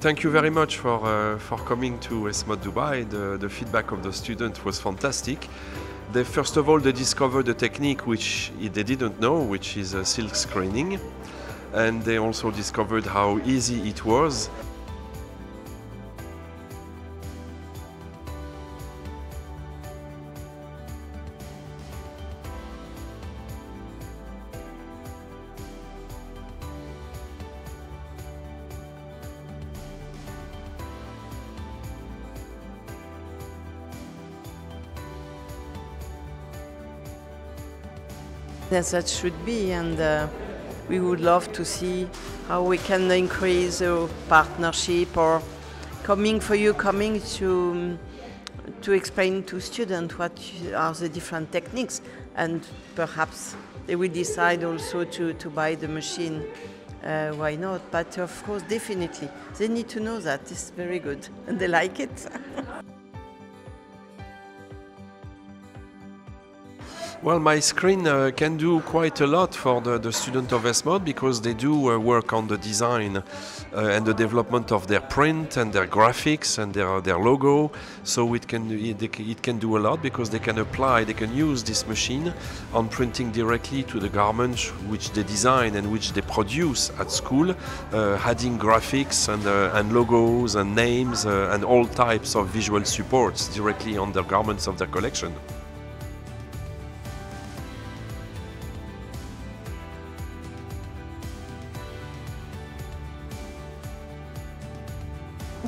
Thank you very much for, uh, for coming to ESMOD Dubai. The, the feedback of the student was fantastic. They, first of all, they discovered a technique which they didn't know, which is silk screening. And they also discovered how easy it was. Yes, that should be, and uh, we would love to see how we can increase a partnership or coming for you, coming to to explain to students what are the different techniques, and perhaps they will decide also to, to buy the machine. Uh, why not? But of course, definitely, they need to know that. It's very good, and they like it. Well, MiScreen uh, can do quite a lot for the, the student of ESMOD because they do uh, work on the design uh, and the development of their print and their graphics and their, their logo. So it can, it, it can do a lot because they can apply, they can use this machine on printing directly to the garments which they design and which they produce at school, uh, adding graphics and, uh, and logos and names uh, and all types of visual supports directly on the garments of their collection.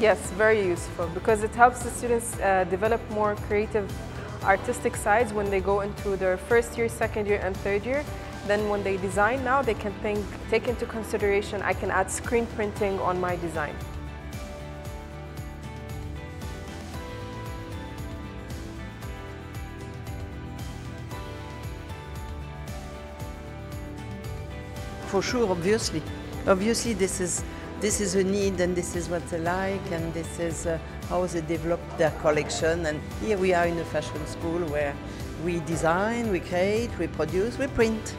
Yes, very useful because it helps the students uh, develop more creative artistic sides when they go into their first year, second year and third year. Then when they design now, they can think, take into consideration, I can add screen printing on my design. For sure, obviously. Obviously, this is this is a need and this is what they like and this is uh, how they develop their collection. And here we are in a fashion school where we design, we create, we produce, we print.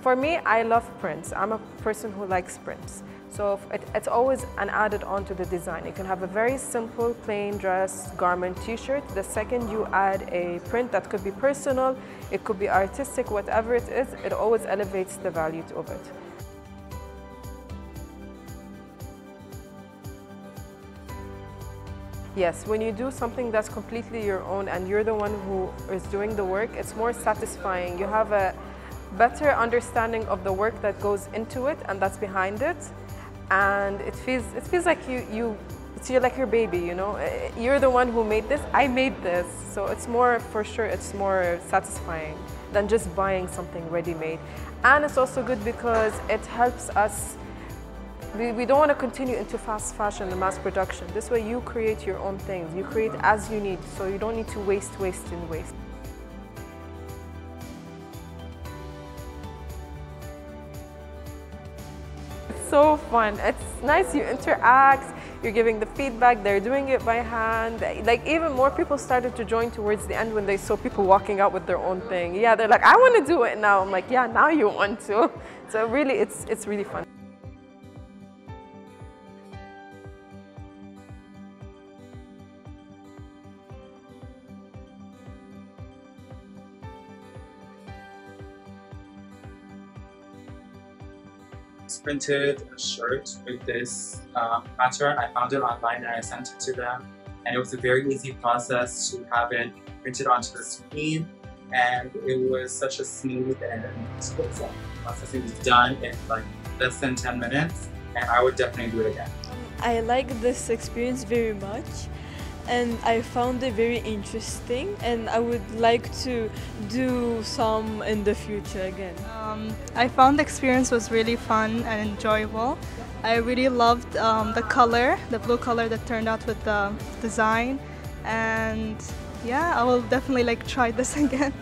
For me, I love prints. I'm a person who likes prints. So it, it's always an added on to the design. You can have a very simple, plain dress, garment, t-shirt. The second you add a print that could be personal, it could be artistic, whatever it is, it always elevates the value of it. Yes, when you do something that's completely your own and you're the one who is doing the work, it's more satisfying. You have a better understanding of the work that goes into it and that's behind it and it feels it feels like you you it's you're like your baby you know? Eh, you're the one who made this. I made this. So it's more for sure it's more satisfying than just buying something ready-made. And it's also good because it helps us we, we don't want to continue into fast fashion and mass production. This way you create your own things. You create as you need. So you don't need to waste waste and waste so fun. It's nice you interact, you're giving the feedback, they're doing it by hand. Like even more people started to join towards the end when they saw people walking out with their own thing. Yeah, they're like, I want to do it now. I'm like, yeah, now you want to. So really, it's, it's really fun. Printed a shirt with this uh, pattern. I found it online and I sent it to them. And it was a very easy process to have it printed onto the screen. And it was such a smooth and process. It was done in like less than 10 minutes. And I would definitely do it again. I like this experience very much and I found it very interesting and I would like to do some in the future again. Um, I found the experience was really fun and enjoyable. I really loved um, the color, the blue color that turned out with the design and yeah, I will definitely like try this again.